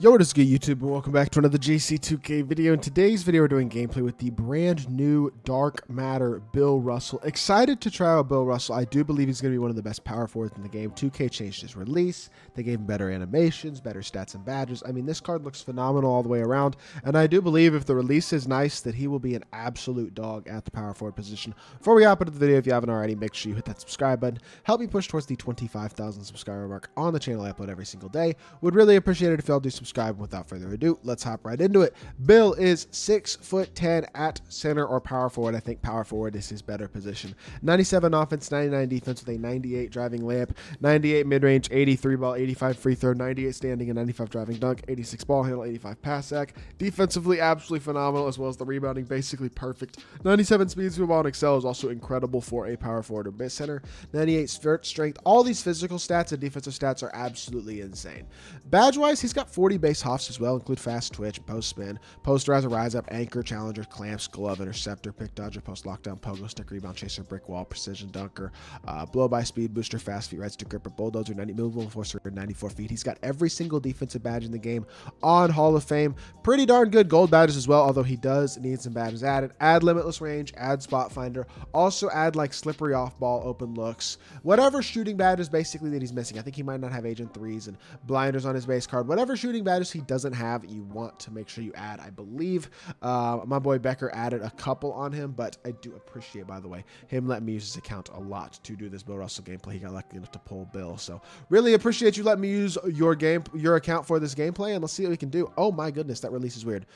Yo, what is good YouTube and welcome back to another JC2K video. In today's video, we're doing gameplay with the brand new Dark Matter Bill Russell. Excited to try out Bill Russell. I do believe he's going to be one of the best power forwards in the game. 2K changed his release. They gave him better animations, better stats and badges. I mean, this card looks phenomenal all the way around. And I do believe if the release is nice, that he will be an absolute dog at the power forward position. Before we hop into the video, if you haven't already, make sure you hit that subscribe button. Help me push towards the 25,000 subscriber mark on the channel I upload every single day. Would really appreciate it if y'all do subscribe subscribe. Without further ado, let's hop right into it. Bill is six foot ten at center or power forward. I think power forward is his better position. 97 offense, 99 defense with a 98 driving layup, 98 mid range, 83 ball, 85 free throw, 98 standing, and 95 driving dunk, 86 ball handle, 85 pass sack. Defensively, absolutely phenomenal, as well as the rebounding, basically perfect. 97 speed, through ball, and excel is also incredible for a power forward or mid center. 98 strength. All these physical stats and defensive stats are absolutely insane. Badge wise, he's got 40 base hoffs as well, include fast twitch, post spin, posterizer, rise up, anchor, challenger, clamps, glove, interceptor, pick dodger, post lockdown, pogo stick, rebound chaser, brick wall, precision dunker, uh, blow by speed booster, fast feet, right stick gripper, bulldozer, 90 movable enforcer, 94 feet. He's got every single defensive badge in the game on Hall of Fame. Pretty darn good gold badges as well, although he does need some badges added. Add limitless range, add spot finder, also add like slippery off ball, open looks, whatever shooting badges basically that he's missing. I think he might not have agent threes and blinders on his base card. Whatever shooting badges he doesn't have, you want to make sure you add. I believe uh, my boy Becker added a couple on him, but I do appreciate, by the way, him letting me use his account a lot to do this Bill Russell gameplay. He got lucky enough to pull Bill, so really appreciate you letting me use your game, your account for this gameplay, and let's see what we can do. Oh my goodness, that release is weird.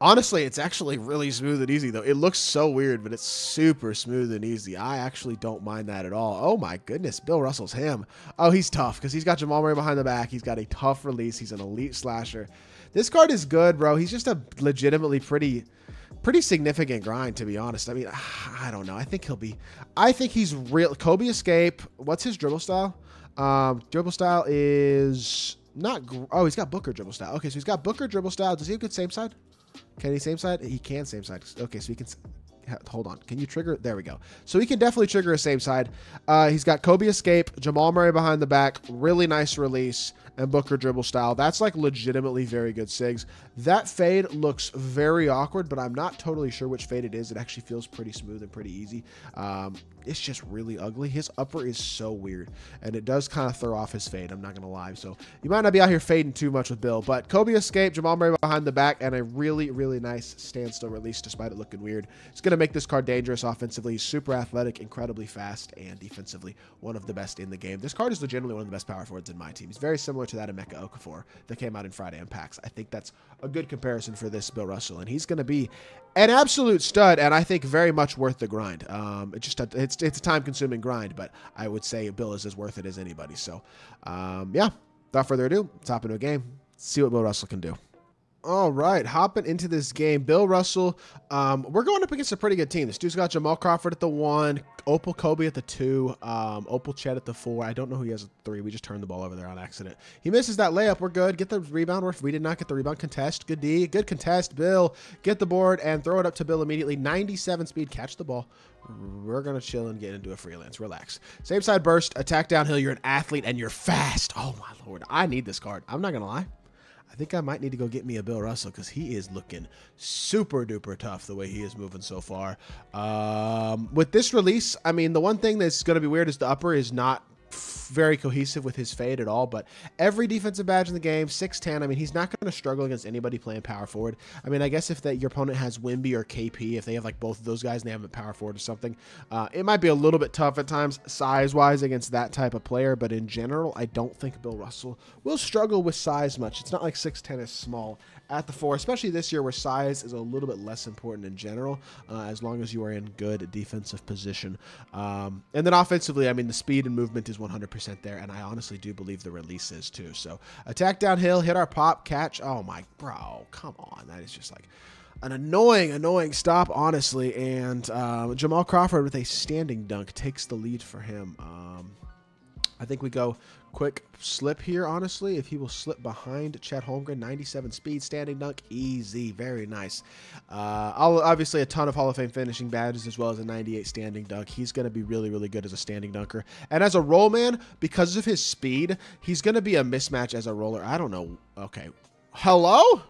Honestly, it's actually really smooth and easy, though. It looks so weird, but it's super smooth and easy. I actually don't mind that at all. Oh, my goodness. Bill Russell's him. Oh, he's tough because he's got Jamal Murray behind the back. He's got a tough release. He's an elite slasher. This card is good, bro. He's just a legitimately pretty pretty significant grind, to be honest. I mean, I don't know. I think he'll be. I think he's real. Kobe Escape. What's his dribble style? Um, dribble style is not. Oh, he's got Booker dribble style. Okay, so he's got Booker dribble style. Does he have good same side? Can he same side? He can same side. Okay, so he can. Hold on. Can you trigger? There we go. So he can definitely trigger a same side. Uh, he's got Kobe escape, Jamal Murray behind the back, really nice release, and Booker dribble style. That's like legitimately very good SIGs. That fade looks very awkward, but I'm not totally sure which fade it is. It actually feels pretty smooth and pretty easy. Um, it's just really ugly. His upper is so weird, and it does kind of throw off his fade. I'm not to lie. So you might not be out here fading too much with Bill, but Kobe escape, Jamal Murray behind the back, and a really, really nice standstill release despite it looking weird. It's to make this card dangerous offensively. He's super athletic, incredibly fast, and defensively one of the best in the game. This card is legitimately one of the best power forwards in my team. He's very similar to that of Emeka Okafor that came out in Friday Unpacks. I think that's a good comparison for this Bill Russell, and he's to be an absolute stud, and I think very much worth the grind. Um, it's just a, it's it's a time consuming grind, but I would say Bill is as worth it as anybody. So, um, yeah. Without further ado, hop into a game. See what Bill Russell can do. All right, hopping into this game, Bill Russell. Um, we're going up against a pretty good team. This dude's got Jamal Crawford at the one, Opal Kobe at the two, um, Opal Chet at the four. I don't know who he has at three. We just turned the ball over there on accident. He misses that layup. We're good. Get the rebound. We did not get the rebound contest. Good D. Good contest. Bill, get the board and throw it up to Bill immediately. 97 speed. Catch the ball. We're going to chill and get into a freelance. Relax. Same side burst. Attack downhill. You're an athlete and you're fast. Oh, my Lord. I need this card. I'm not going to lie. I think I might need to go get me a Bill Russell because he is looking super duper tough the way he is moving so far. Um, with this release, I mean, the one thing that's going to be weird is the upper is not very cohesive with his fade at all. But every defensive badge in the game, 6'10. I mean, he's not going to struggle against anybody playing power forward. I mean, I guess if that your opponent has Wemby or KP, if they have like both of those guys and they have a power forward or something, uh, it might be a little bit tough at times size wise against that type of player. But in general, I don't think Bill Russell will struggle with size much. It's not like 6'10 is small at the four, especially this year where size is a little bit less important in general, uh, as long as you are in good defensive position. Um, and then offensively, I mean, the speed and movement is 100% there, and I honestly do believe the release is too. So attack downhill, hit our pop, catch. Oh my, bro, come on. That is just like an annoying, annoying stop, honestly. And um, Jamal Crawford with a standing dunk takes the lead for him. Um, I think we go quick slip here, honestly. If he will slip behind Chet Holmgren, 97 speed, standing dunk, easy, very nice. Uh, obviously, a ton of Hall of Fame finishing badges as well as a 98 standing dunk. He's going to be really, really good as a standing dunker. And as a roll man, because of his speed, he's going to be a mismatch as a roller. I don't know. Okay. Hello?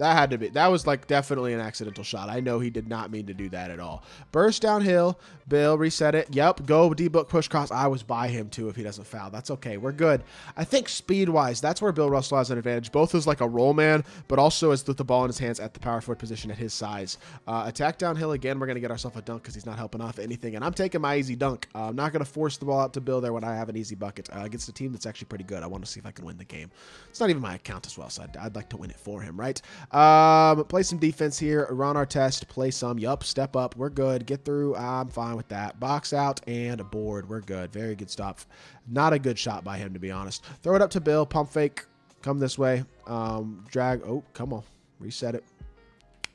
That had to be. That was like definitely an accidental shot. I know he did not mean to do that at all. Burst downhill. Bill reset it. Yep. Go D book push cross. I was by him too if he doesn't foul. That's okay. We're good. I think speed wise, that's where Bill Russell has an advantage, both as like a roll man, but also as with the ball in his hands at the power forward position at his size. Uh, attack downhill again. We're gonna get ourselves a dunk because he's not helping off anything, and I'm taking my easy dunk. Uh, I'm not gonna force the ball out to Bill there when I have an easy bucket uh, against a team that's actually pretty good. I want to see if I can win the game. It's not even my account as well, so I'd, I'd like to win it for him, right? Um, play some defense here. Run our test. Play some. Yup. Step up. We're good. Get through. I'm fine with that. Box out and a board. We're good. Very good stop. Not a good shot by him, to be honest. Throw it up to Bill. Pump fake. Come this way. Um, drag. Oh, come on. Reset it.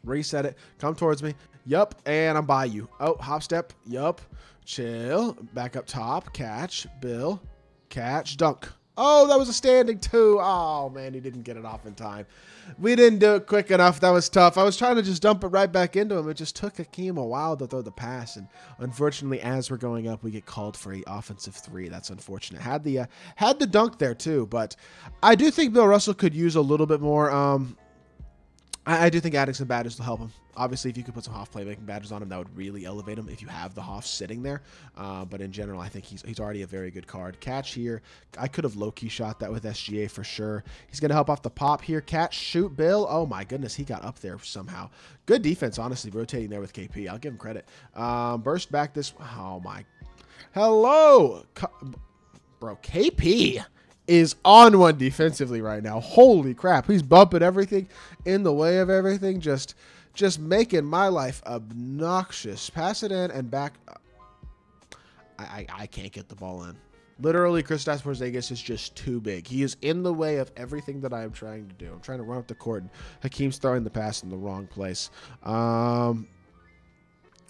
Reset it. Come towards me. Yup. And I'm by you. Oh, hop step. Yup. Chill. Back up top. Catch. Bill. Catch. Dunk. Oh, that was a standing two. Oh, man, he didn't get it off in time. We didn't do it quick enough. That was tough. I was trying to just dump it right back into him. It just took Hakeem a while to throw the pass. And unfortunately, as we're going up, we get called for a offensive three. That's unfortunate. Had the uh, had the dunk there, too. But I do think Bill Russell could use a little bit more um, I, I do think adding some badges will help him. Obviously, if you could put some Hoff playmaking badges on him, that would really elevate him if you have the Hoff sitting there. Uh, but in general, I think he's, he's already a very good card. Catch here. I could have low-key shot that with SGA for sure. He's going to help off the pop here. Catch, shoot, Bill. Oh, my goodness. He got up there somehow. Good defense, honestly, rotating there with KP. I'll give him credit. Um, burst back this. Oh, my. Hello. Bro, KP is on one defensively right now. Holy crap. He's bumping everything in the way of everything. Just just making my life obnoxious. Pass it in and back. I, I, I can't get the ball in. Literally, Kristaps Porzingis is just too big. He is in the way of everything that I am trying to do. I'm trying to run up the court, Hakeem's throwing the pass in the wrong place. Um,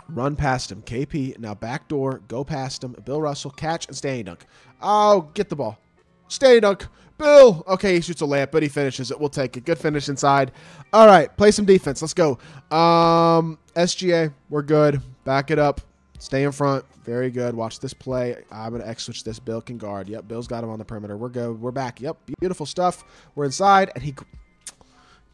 run past him. KP, now back door, go past him. Bill Russell, catch and standing dunk. Oh, get the ball. Stay dunk. Bill. Okay, he shoots a layup, but he finishes it. We'll take it. Good finish inside. All right, play some defense. Let's go. Um, SGA, we're good. Back it up. Stay in front. Very good. Watch this play. I'm going to X switch this. Bill can guard. Yep, Bill's got him on the perimeter. We're good. We're back. Yep, beautiful stuff. We're inside, and he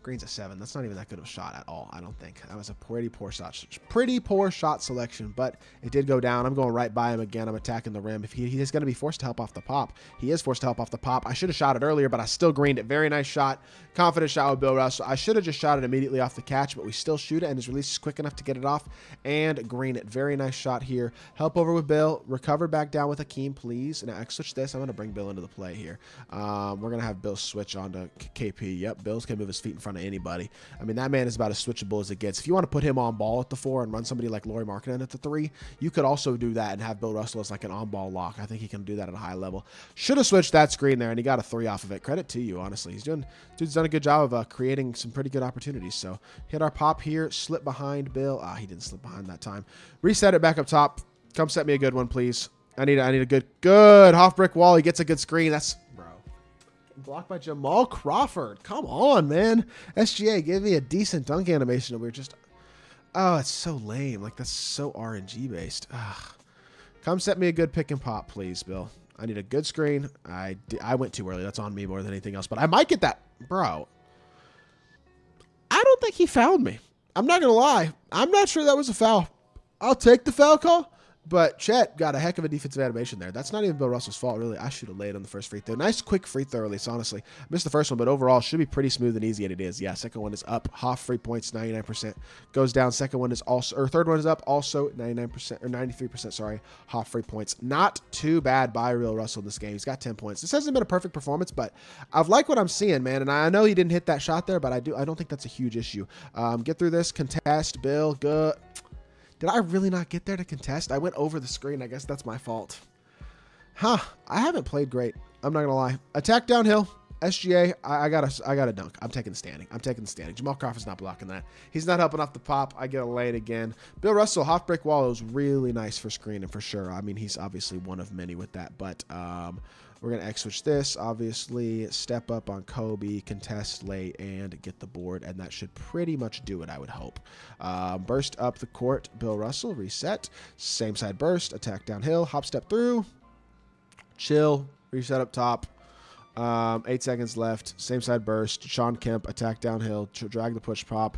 Green's a seven. That's not even that good of a shot at all, I don't think. That was a pretty poor shot. Pretty poor shot selection, but it did go down. I'm going right by him again. I'm attacking the rim. If he, he's going to be forced to help off the pop, he is forced to help off the pop. I should have shot it earlier, but I still greened it. Very nice shot. Confident shot with Bill Russell. I should have just shot it immediately off the catch, but we still shoot it, and his release is quick enough to get it off and green it. Very nice shot here. Help over with Bill. Recover back down with Hakeem, please. Now, I switch this. I'm going to bring Bill into the play here. Um, we're going to have Bill switch on to KP. Yep, Bill's going to move his feet in front of anybody. I mean, that man is about as switchable as it gets. If you want to put him on ball at the four and run somebody like Lauri Markkanen at the three, you could also do that and have Bill Russell as like an on-ball lock. I think he can do that at a high level. Should have switched that screen there, and he got a three off of it. Credit to you, honestly. He's doing, dude's done a good job of uh, creating some pretty good opportunities. So hit our pop here, slip behind Bill. Ah, he didn't slip behind that time. Reset it back up top. Come set me a good one, please. I need, I need a good, good half brick wall. He gets a good screen. That's Blocked by Jamal Crawford. Come on, man. SGA, give me a decent dunk animation. And we are just... Oh, it's so lame. Like, that's so RNG based. Ugh. Come set me a good pick and pop, please, Bill. I need a good screen. I, I went too early. That's on me more than anything else. But I might get that. Bro. I don't think he fouled me. I'm not going to lie. I'm not sure that was a foul. I'll take the foul call. But Chet got a heck of a defensive animation there. That's not even Bill Russell's fault, really. I should have laid on the first free throw. Nice, quick free throw release, honestly. Missed the first one, but overall should be pretty smooth and easy, and it is. Yeah, second one is up. Half free points, 99%. Goes down. Second one is also, or third one is up, also 99%, or 93%, sorry. Half free points. Not too bad by Real Russell in this game. He's got 10 points. This hasn't been a perfect performance, but I've liked what I'm seeing, man. And I know he didn't hit that shot there, but I do. I don't think that's a huge issue. Um, get through this. Contest. Bill. Good. Did I really not get there to contest? I went over the screen. I guess that's my fault. Huh. I haven't played great. I'm not going to lie. Attack downhill. SGA, I, I got a, I got a dunk. I'm taking the standing. I'm taking the standing. Jamal Crawford's not blocking that. He's not helping off the pop. I get a lane again. Bill Russell, half break wall was really nice for screening for sure. I mean, he's obviously one of many with that, but um, we're going to X switch this, obviously, step up on Kobe, contest late, and get the board, and that should pretty much do it, I would hope. Uh, burst up the court, Bill Russell, reset. Same side burst, attack downhill, hop step through, chill, reset up top. Um, eight seconds left. Same side burst. Sean Kemp attack downhill. Drag the push pop.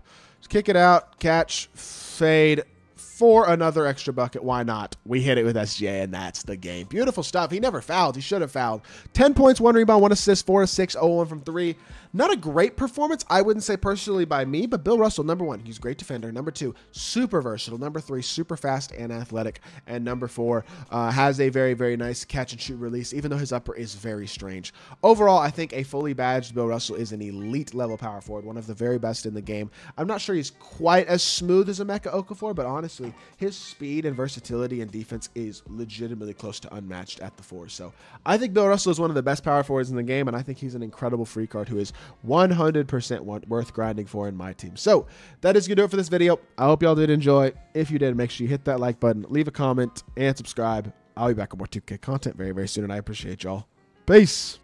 Kick it out. Catch. Fade for another extra bucket. Why not? We hit it with SGA, and that's the game. Beautiful stuff. He never fouled. He should have fouled. 10 points, one rebound, one assist, four six, 0 1 from three. Not a great performance, I wouldn't say personally by me, but Bill Russell, number one, he's great defender. Number two, super versatile. Number three, super fast and athletic. And number four, uh, has a very, very nice catch and shoot release, even though his upper is very strange. Overall, I think a fully badged Bill Russell is an elite level power forward, one of the very best in the game. I'm not sure he's quite as smooth as a Emeka Okafor, but honestly, his speed and versatility and defense is legitimately close to unmatched at the four. So I think Bill Russell is one of the best power forwards in the game, and I think he's an incredible free card who is 100% worth grinding for in my team. So that is going to do it for this video. I hope y'all did enjoy. If you did, make sure you hit that like button, leave a comment, and subscribe. I'll be back with more 2K content very, very soon, and I appreciate y'all. Peace.